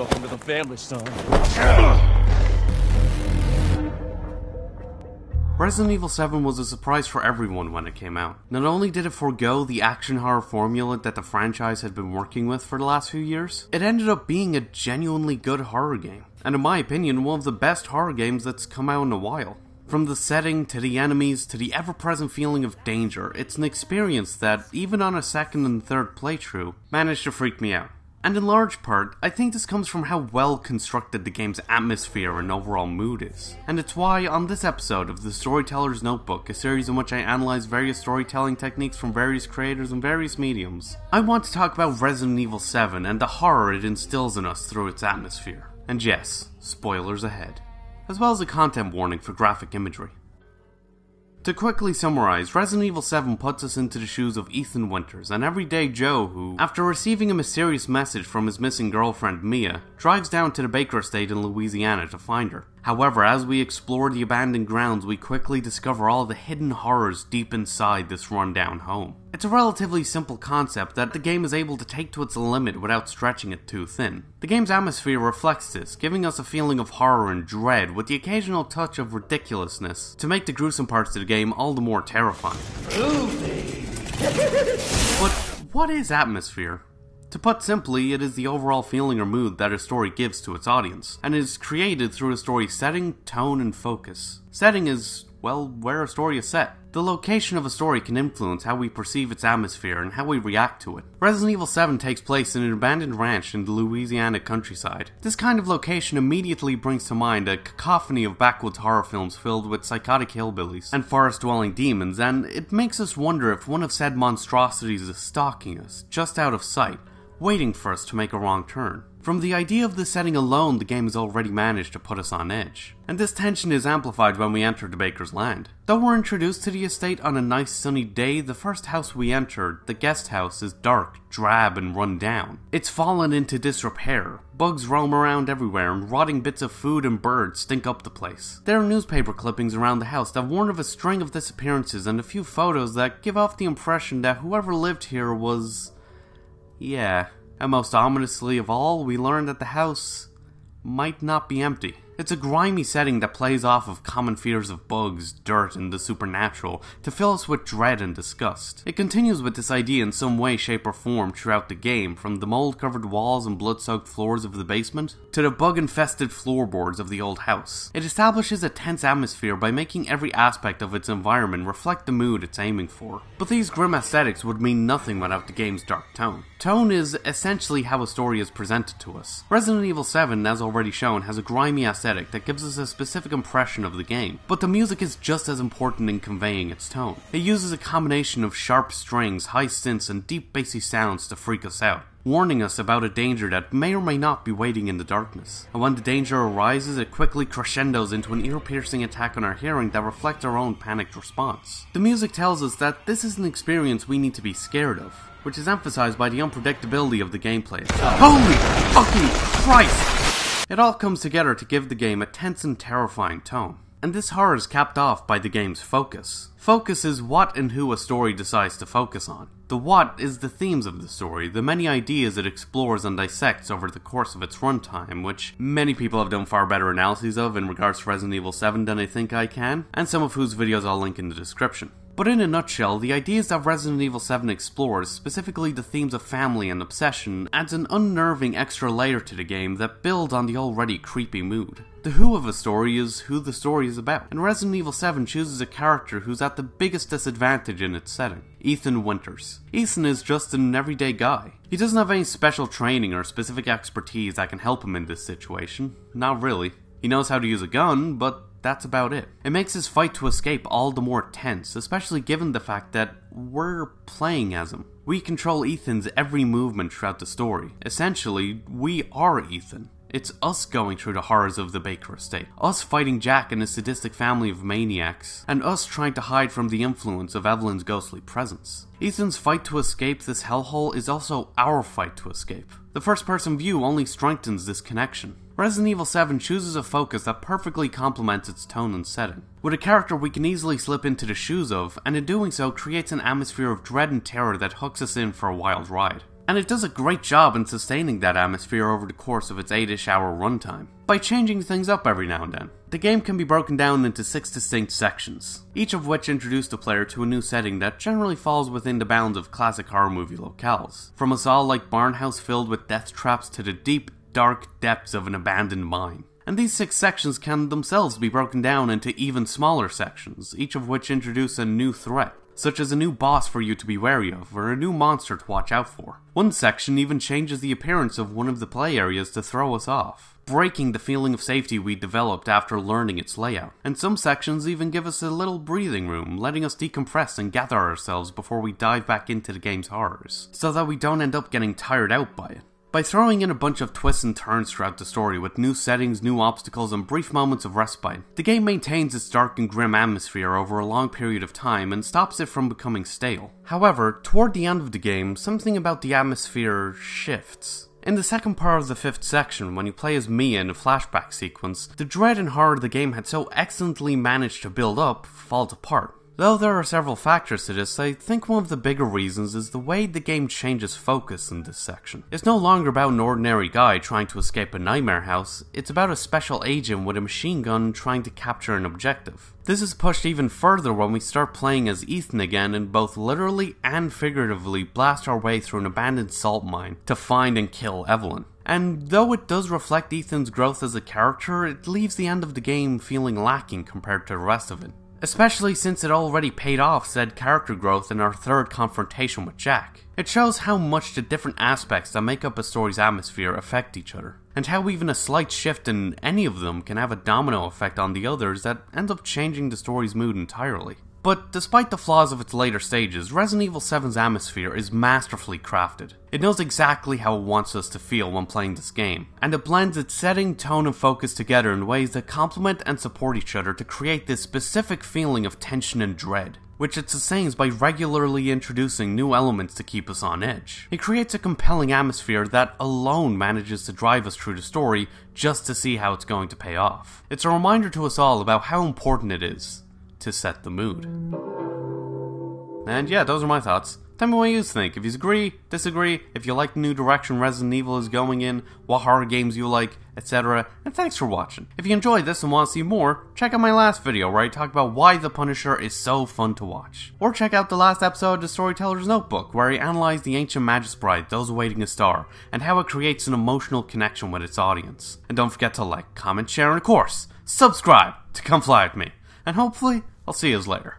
Welcome to the family, son. Resident Evil 7 was a surprise for everyone when it came out. Not only did it forego the action horror formula that the franchise had been working with for the last few years, it ended up being a genuinely good horror game. And in my opinion, one of the best horror games that's come out in a while. From the setting to the enemies to the ever present feeling of danger, it's an experience that, even on a second and third playthrough, managed to freak me out. And in large part, I think this comes from how well constructed the game's atmosphere and overall mood is. And it's why, on this episode of The Storyteller's Notebook, a series in which I analyze various storytelling techniques from various creators and various mediums, I want to talk about Resident Evil 7 and the horror it instills in us through its atmosphere. And yes, spoilers ahead, as well as a content warning for graphic imagery. To quickly summarize, Resident Evil 7 puts us into the shoes of Ethan Winters, an everyday Joe who, after receiving a mysterious message from his missing girlfriend Mia, drives down to the Baker estate in Louisiana to find her. However, as we explore the abandoned grounds, we quickly discover all the hidden horrors deep inside this rundown home. It's a relatively simple concept that the game is able to take to its limit without stretching it too thin. The game's atmosphere reflects this, giving us a feeling of horror and dread with the occasional touch of ridiculousness to make the gruesome parts of the game all the more terrifying. but what is atmosphere? To put simply, it is the overall feeling or mood that a story gives to its audience, and is created through a story's setting, tone, and focus. Setting is, well, where a story is set. The location of a story can influence how we perceive its atmosphere and how we react to it. Resident Evil 7 takes place in an abandoned ranch in the Louisiana countryside. This kind of location immediately brings to mind a cacophony of backwoods horror films filled with psychotic hillbillies and forest dwelling demons, and it makes us wonder if one of said monstrosities is stalking us, just out of sight, waiting for us to make a wrong turn. From the idea of the setting alone, the game has already managed to put us on edge. And this tension is amplified when we enter the Baker's land. Though we're introduced to the estate on a nice sunny day, the first house we enter, the guest house, is dark, drab, and run down. It's fallen into disrepair. Bugs roam around everywhere, and rotting bits of food and birds stink up the place. There are newspaper clippings around the house that warn of a string of disappearances and a few photos that give off the impression that whoever lived here was. Yeah, and most ominously of all, we learned that the house might not be empty. It's a grimy setting that plays off of common fears of bugs, dirt, and the supernatural to fill us with dread and disgust. It continues with this idea in some way, shape, or form throughout the game, from the mold covered walls and blood soaked floors of the basement to the bug infested floorboards of the old house. It establishes a tense atmosphere by making every aspect of its environment reflect the mood it's aiming for. But these grim aesthetics would mean nothing without the game's dark tone. Tone is essentially how a story is presented to us. Resident Evil 7, as already shown, has a grimy aesthetic that gives us a specific impression of the game, but the music is just as important in conveying its tone. It uses a combination of sharp strings, high synths, and deep bassy sounds to freak us out warning us about a danger that may or may not be waiting in the darkness. And when the danger arises, it quickly crescendos into an ear piercing attack on our hearing that reflects our own panicked response. The music tells us that this is an experience we need to be scared of, which is emphasized by the unpredictability of the gameplay. Holy fucking Christ! It all comes together to give the game a tense and terrifying tone. And this horror is capped off by the game's focus. Focus is what and who a story decides to focus on. The what is the themes of the story, the many ideas it explores and dissects over the course of its runtime, which many people have done far better analyses of in regards to Resident Evil 7 than I think I can, and some of whose videos I'll link in the description. But in a nutshell, the ideas that Resident Evil 7 explores, specifically the themes of family and obsession, adds an unnerving extra layer to the game that builds on the already creepy mood. The who of a story is who the story is about, and Resident Evil 7 chooses a character who's at the biggest disadvantage in its setting Ethan Winters. Ethan is just an everyday guy. He doesn't have any special training or specific expertise that can help him in this situation. Not really. He knows how to use a gun, but that's about it. It makes his fight to escape all the more tense, especially given the fact that we're playing as him. We control Ethan's every movement throughout the story. Essentially, we are Ethan. It's us going through the horrors of the Baker estate, us fighting Jack and his sadistic family of maniacs, and us trying to hide from the influence of Evelyn's ghostly presence. Ethan's fight to escape this hellhole is also our fight to escape. The first person view only strengthens this connection. Resident Evil 7 chooses a focus that perfectly complements its tone and setting, with a character we can easily slip into the shoes of, and in doing so creates an atmosphere of dread and terror that hooks us in for a wild ride. And it does a great job in sustaining that atmosphere over the course of its 8 ish hour runtime, by changing things up every now and then. The game can be broken down into six distinct sections, each of which introduce the player to a new setting that generally falls within the bounds of classic horror movie locales. From a Saw like barnhouse filled with death traps to the deep, dark depths of an abandoned mine. And these six sections can themselves be broken down into even smaller sections, each of which introduce a new threat such as a new boss for you to be wary of, or a new monster to watch out for. One section even changes the appearance of one of the play areas to throw us off, breaking the feeling of safety we developed after learning its layout. And some sections even give us a little breathing room, letting us decompress and gather ourselves before we dive back into the game's horrors, so that we don't end up getting tired out by it. By throwing in a bunch of twists and turns throughout the story with new settings, new obstacles, and brief moments of respite, the game maintains its dark and grim atmosphere over a long period of time and stops it from becoming stale. However, toward the end of the game, something about the atmosphere shifts. In the second part of the fifth section, when you play as Mia in a flashback sequence, the dread and horror the game had so excellently managed to build up falls apart. Though there are several factors to this, I think one of the bigger reasons is the way the game changes focus in this section. It's no longer about an ordinary guy trying to escape a nightmare house, it's about a special agent with a machine gun trying to capture an objective. This is pushed even further when we start playing as Ethan again and both literally and figuratively blast our way through an abandoned salt mine to find and kill Evelyn. And though it does reflect Ethan's growth as a character, it leaves the end of the game feeling lacking compared to the rest of it especially since it already paid off said character growth in our third confrontation with Jack. It shows how much the different aspects that make up a story's atmosphere affect each other, and how even a slight shift in any of them can have a domino effect on the others that ends up changing the story's mood entirely. But despite the flaws of its later stages, Resident Evil 7's atmosphere is masterfully crafted. It knows exactly how it wants us to feel when playing this game, and it blends its setting, tone, and focus together in ways that complement and support each other to create this specific feeling of tension and dread which it sustains by regularly introducing new elements to keep us on edge. It creates a compelling atmosphere that alone manages to drive us through the story just to see how it's going to pay off. It's a reminder to us all about how important it is to set the mood. And yeah, those are my thoughts. Tell me what you think. If you agree, disagree, if you like the new direction Resident Evil is going in, what horror games you like, etc. And thanks for watching. If you enjoyed this and want to see more, check out my last video where I talk about why The Punisher is so fun to watch. Or check out the last episode of The Storyteller's Notebook where I analyze the ancient Magus Bride, Those Awaiting a Star, and how it creates an emotional connection with its audience. And don't forget to like, comment, share, and of course, subscribe to come fly with me. And hopefully, I'll see you later.